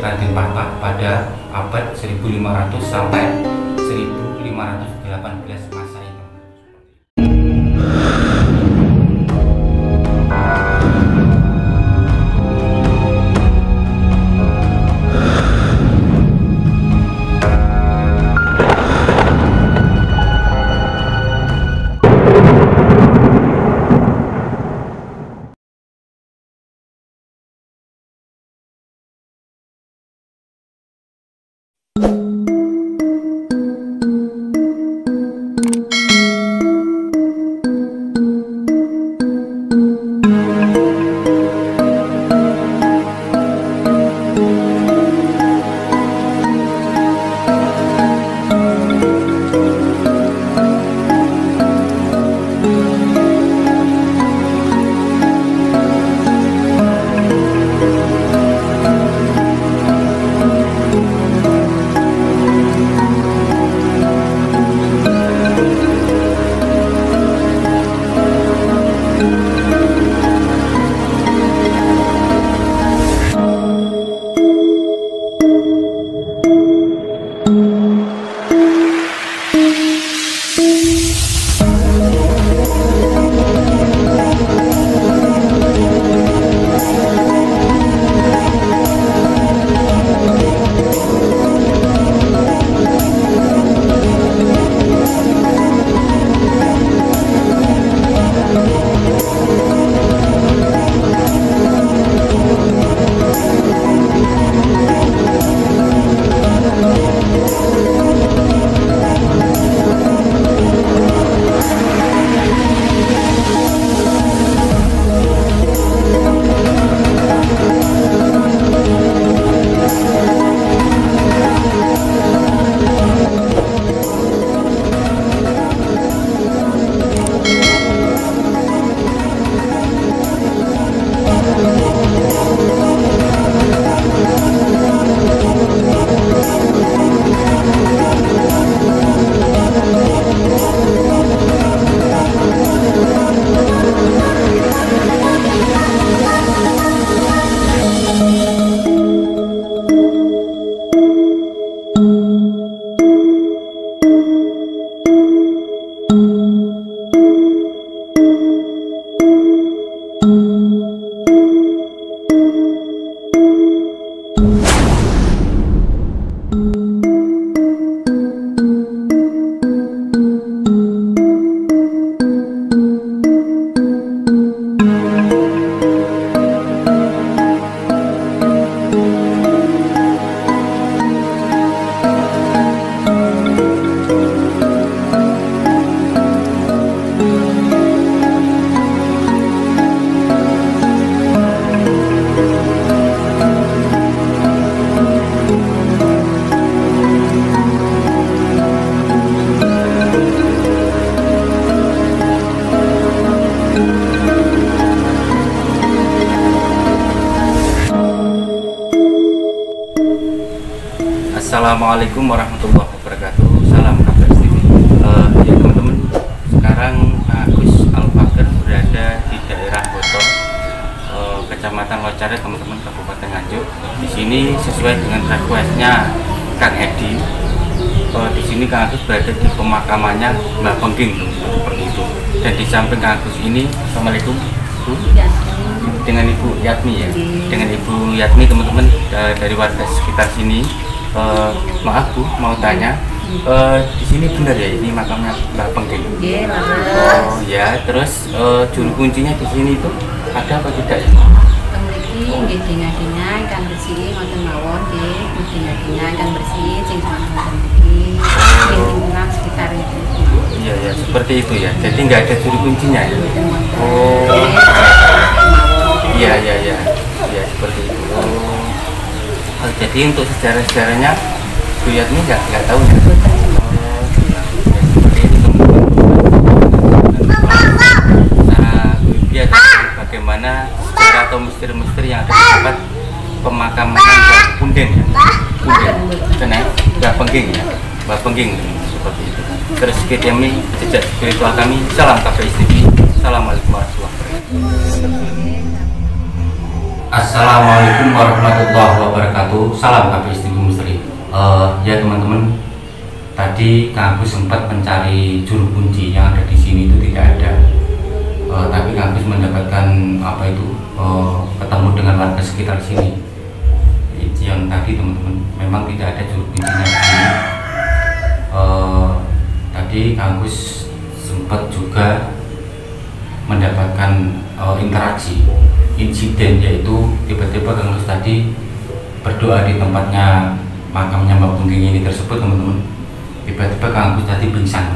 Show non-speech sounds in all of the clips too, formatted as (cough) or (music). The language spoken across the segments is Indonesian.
Raden Patah pada abad 1500 sampai 1518 Assalamualaikum warahmatullahi wabarakatuh. Salam kabar TV. Eh, ya teman-teman, sekarang Agus Alfakir berada di daerah Boto, eh, Kecamatan Locare, teman-teman, Kabupaten Nganjuk. Di sini sesuai dengan requestnya Kang Edi. eh, di sini Kang Agus berada di pemakamannya Mbak Pengging, seperti itu. Dan di samping Kang Agus ini, Assalamualaikum. Bu. dengan Ibu Yatmi ya, dengan Ibu Yatmi teman-teman dari warga sekitar sini. Eh, maaf Bu, mau tanya, eh, di sini benar ya ini makamnya Mbak Pengging? Nggih, leres. Oh ya, terus juru kuncinya di sini itu ada apa tidak ya? Nggih dengar-dengar kan bersih ngoten mawon nggih, dengar-dengar kan bersih sing ngoten mriki. Sing lingkungan sekitar itu. Iya ya, seperti itu ya. Jadi nggak ada juru kuncinya ya? Wonten. Oh. Iya iya iya, ya seperti itu. Oh. Jadi untuk sejarah-sejarahnya Bu Yatmi nggak nggak tahu ya? Bagaimana sejarah atau misteri-misteri yang ada di tempat pemakaman Punden ya. Punden. Sana Mbak Pengging ya. Mbak Pengging seperti itu. Terus kami jejak spiritual kami. Salam KPI TV. Assalamualaikum warahmatullahi wabarakatuh. Assalamualaikum warahmatullahi wabarakatuh. Salam KP Istiqomah Misteri. Uh, ya teman-teman, tadi Kang Agus sempat mencari juru kunci yang ada di sini itu tidak ada. Uh, tapi Kang Agus mendapatkan apa itu uh, ketemu dengan warga sekitar sini. Yang tadi teman-teman, memang tidak ada juru kuncinya di sini. Uh, tadi Kang Agus sempat juga mendapatkan uh, interaksi insiden yaitu tiba-tiba Kang Gus tadi berdoa di tempatnya makamnya Mbak Bungging ini tersebut teman-teman. Tiba-tiba Kang Agus tadi pingsan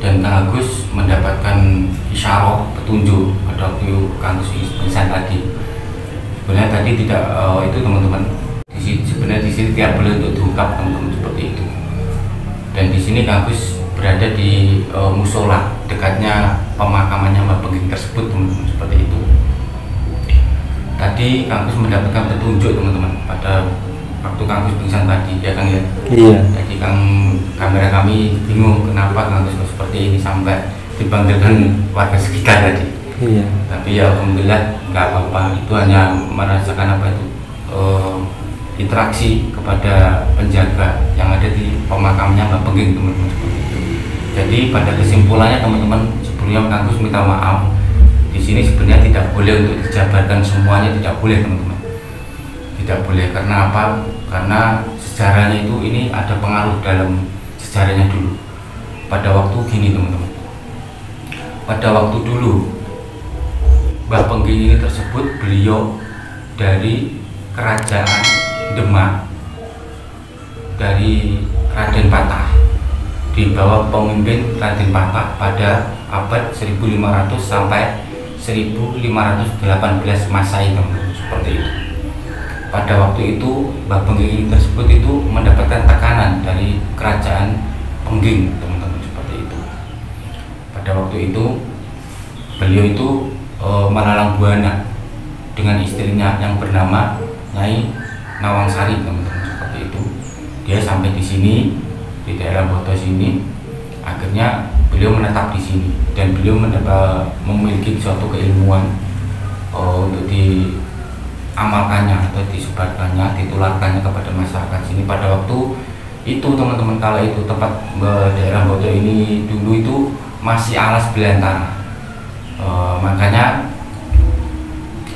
dan Kang Agus mendapatkan isyarat petunjuk pada waktu Kang Agus pingsan tadi. Sebenarnya tadi tidak uh, itu teman-teman. Sebenarnya di sini tidak boleh untuk diungkap teman-teman seperti itu. Dan di sini Kang Agus berada di uh, musola dekatnya pemakamannya Mbak Bengging tersebut teman-teman seperti itu. Tadi Kang Gus mendapatkan petunjuk teman-teman pada waktu Kang Gus pingsan tadi ya Kang ya? Iya. Jadi Kang kamera kami bingung kenapa Kang Gus seperti ini sampai dipanggilkan warga sekitar tadi. Iya. Tapi ya alhamdulillah nggak apa-apa. Itu hanya merasakan apa itu uh, interaksi kepada penjaga yang ada di pemakamnya Mbak Bengging teman-teman seperti itu. Jadi pada kesimpulannya teman-teman sebelumnya Kang minta maaf. Di sini sebenarnya tidak boleh untuk dijabarkan semuanya tidak boleh teman-teman. Tidak boleh karena apa? Karena sejarahnya itu ini ada pengaruh dalam sejarahnya dulu. Pada waktu gini teman-teman. Pada waktu dulu Mbah Pengging ini tersebut beliau dari kerajaan Demak dari Raden Patah di bawah pemimpin Raden Patah pada abad 1500 sampai 1518 Masehi teman-teman seperti itu. Pada waktu itu Mbah Pengging tersebut itu mendapatkan tekanan dari kerajaan Pengging teman-teman seperti itu. Pada waktu itu beliau itu e, melalang buana dengan istrinya yang bernama Nyai Nawangsari teman-teman seperti itu. Dia sampai di sini di daerah Boto sini. Akhirnya beliau menetap di sini. Dan beliau mendapat memiliki suatu keilmuan uh, untuk diamalkannya atau disebarkannya ditularkannya kepada masyarakat sini. Pada waktu itu teman-teman kala itu tempat daerah Boto ini dulu itu masih alas belantara uh, makanya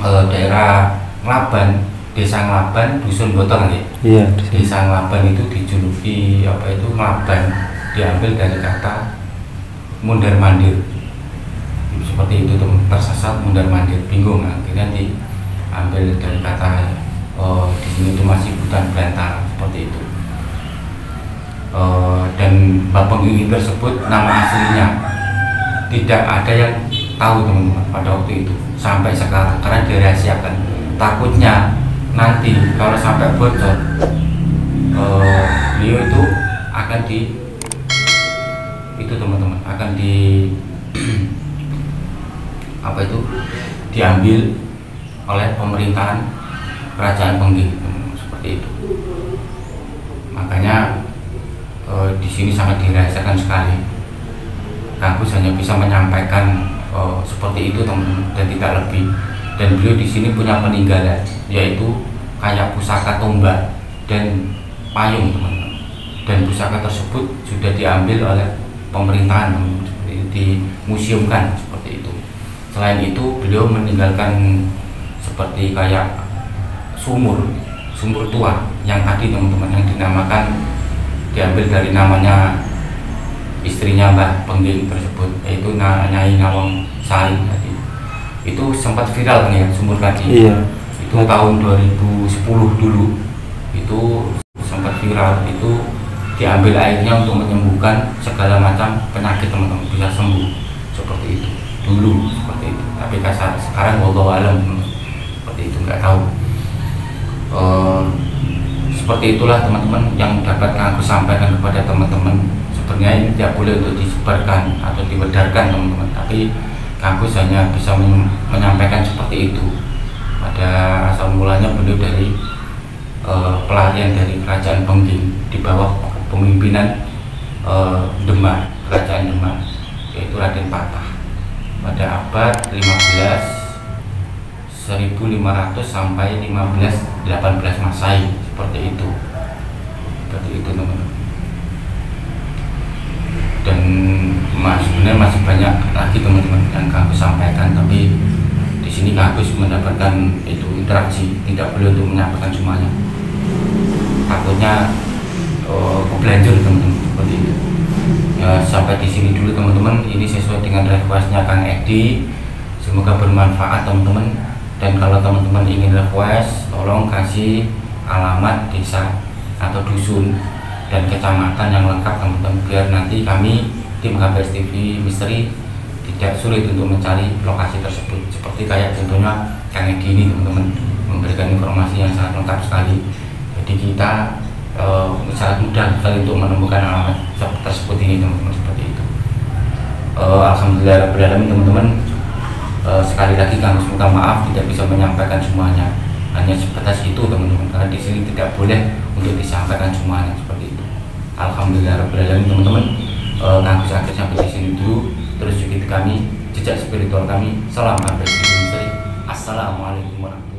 uh, daerah Laban desa Nglaban dusun Botol ya? Iya desa Nglaban itu dijuluki apa itu Nglaban. Diambil dari kata mundar mandir seperti itu tuh tersesat mundar mandir bingung. Akhirnya diambil dari kata oh, di sini itu masih hutan belantara seperti itu. Uh, dan Bapak ini tersebut nama aslinya. Tidak ada yang tahu teman-teman pada waktu itu. Sampai sekarang karena dirahasiakan. Takutnya nanti. Kalau sampai bocor uh, beliau itu akan di itu teman-teman akan di (clears throat) apa itu diambil oleh pemerintahan kerajaan Pengging seperti itu. Makanya uh, di sini sangat dirahasiakan sekali. Kampus hanya bisa menyampaikan uh, seperti itu teman-teman dan tidak lebih dan beliau di sini punya peninggalan yaitu kayak pusaka tombak dan payung teman-teman. Dan pusaka tersebut sudah diambil oleh pemerintahan di museumkan seperti itu. Selain itu beliau meninggalkan seperti kayak sumur sumur tua yang tadi teman-teman yang dinamakan diambil dari namanya istrinya Mbah Pengging tersebut yaitu Nyai Nawang Sari itu sempat viral kan ya sumur tadi iya. Itu tahun 2010 dulu. Itu sempat viral. Itu diambil airnya untuk menyembuhkan segala macam penyakit teman-teman. Bisa sembuh. Seperti itu. Dulu seperti itu. Tapi kasar sekarang wallahu alam. Seperti itu. Nggak tahu. E, seperti itulah teman-teman yang dapat aku sampaikan kepada teman-teman. Sebenarnya ini tidak boleh untuk disebarkan atau dibedarkan teman-teman. Tapi kampus hanya bisa menyampaikan seperti itu. Pada asal mulanya beliau dari uh, pelarian dari kerajaan Pengging di bawah pemimpinan uh, Demak kerajaan Demak yaitu Raden Patah. Pada abad 15 1500 sampai 15 18 Masai seperti itu. Seperti itu teman-teman. Dan mas sebenarnya masih banyak lagi teman-teman yang kami sampaikan tapi di sini kami mendapatkan itu interaksi tidak boleh untuk menyampaikan semuanya. Takutnya uh, teman-teman seperti itu. Ya sampai di sini dulu teman-teman. Ini sesuai dengan requestnya Kang Edi. Semoga bermanfaat teman-teman. Dan kalau teman-teman ingin request tolong kasih alamat desa atau dusun dan kecamatan yang lengkap teman-teman biar nanti kami tim KBS TV Misteri tidak sulit untuk mencari lokasi tersebut. Seperti kayak contohnya Kang Edi ini teman-teman memberikan informasi yang sangat lengkap sekali. Jadi kita uh, sangat mudah sekali untuk menemukan alamat tersebut ini teman-teman seperti itu. Uh, Alhamdulillah teman-teman. Uh, sekali lagi kami minta maaf tidak bisa menyampaikan semuanya. Hanya sebatas itu teman-teman karena di sini tidak boleh untuk disampaikan semuanya seperti itu. Alhamdulillah teman-teman uh, kami sampai sampai di sini dulu. Terus juga kami jejak spiritual kami di sini Assalamualaikum warahmatullahi